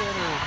it or